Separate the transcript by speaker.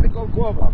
Speaker 1: Pepe con Cuba,